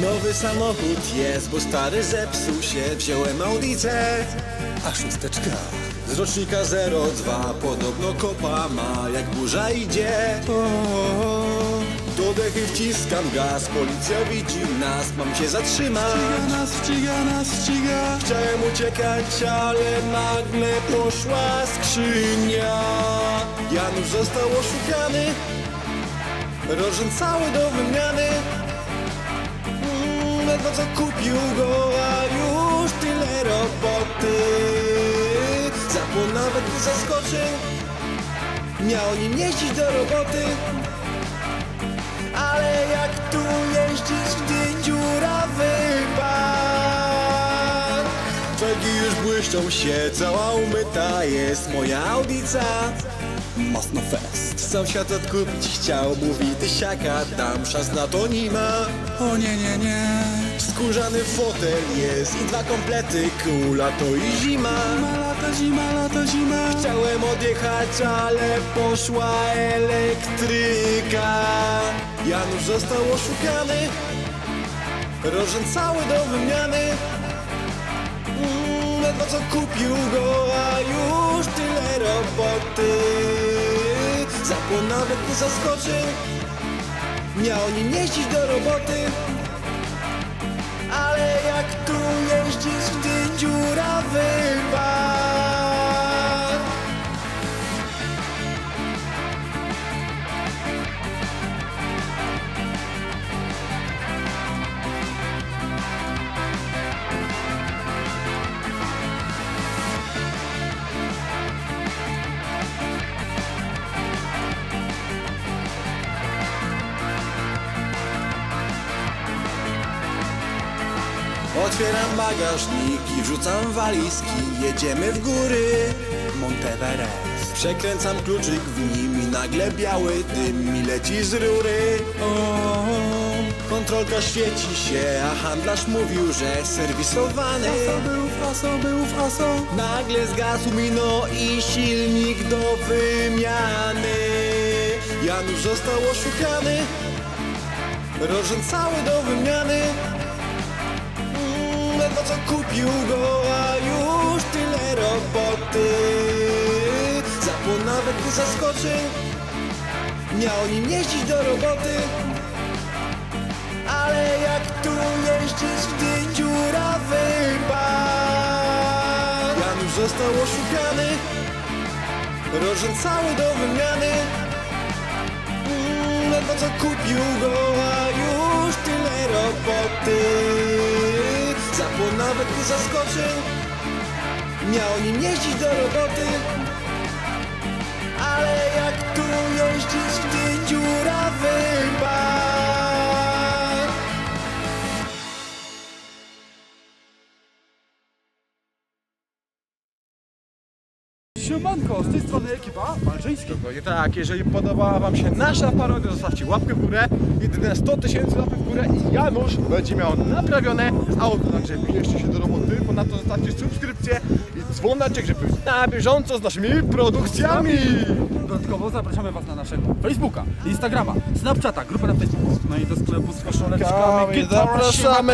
Nowy samochód jest, bo stary zepsuł się. Wziąłem Audicę. A szósteczka. z rocznika 02 Podobno kopa ma, jak burza idzie. Do dechy wciskam gaz, policja widzi nas. Mam się zatrzymać. Ściga nas, ściga nas, ściga. Chciałem uciekać, ale nagle poszła skrzynia. Janusz został oszukany. Rożen cały do wymiany Ledwo co kupił go, a już tyle roboty. Zapłon nawet nie zaskoczył. Miał nim jeździć do roboty. Ale jak tu jeździć, gdy dziurawy bank Felgi już błyszczą się, cała umyta jest moja audica Mocno fest. Sąsiad odkupić chciał, mówi tysiaka, tam szans na to nie ma O nie, nie, nie. Skórzany fotel jest i dwa komplety, kół, lato i zima Ma lata, zima, lata, zima. Chciałem odjechać, ale poszła elektryka Janusz został oszukany Rożen cały do wymiany Mm, Ledwo co kupił go, a już tyle roboty Zapłon nawet nie zaskoczył Miał nim jeździć do roboty. Ale jak tu jeździć, gdy dziurawy Otwieram bagażnik i wrzucam walizki. Jedziemy w góry. Monteverest. Przekręcam kluczyk w nim i nagle biały dym mi leci z rury. Kontrolka świeci się, a handlarz mówił, że serwisowany. Faso był, faso był, faso. Nagle zgasł mi no i silnik do wymiany. Janusz został oszukany. Rożen cały do wymiany Ledwo co kupił go, a już tyle roboty. Zapłon nawet nie zaskoczył Miał nim jeździć do roboty. Ale jak tu jeździć, gdy dziurawy bank Janusz został oszukany. Rożen cały do wymiany. Mm, Ledwo co kupił go, a już tyle roboty nawet nie zaskoczył Miał nim jeździć do roboty Ale jak tu jeździć, gdy dziurawy bank Siemanko, z tej strony ekipa Malczyńska. I tak, jeżeli podobała Wam się nasza parodia, zostawcie łapkę w górę, jedyne 100 tysięcy łapek w górę i Janusz będzie miał naprawione auto, także bierzcie się do roboty, ponadto zostawcie subskrypcję i dzwoneczek, żeby być na bieżąco z naszymi produkcjami! Dodatkowo zapraszamy Was na naszego Facebooka, Instagrama, Snapchata, grupę na Facebooku, no i do sklepu z koszuleczkami. Zapraszamy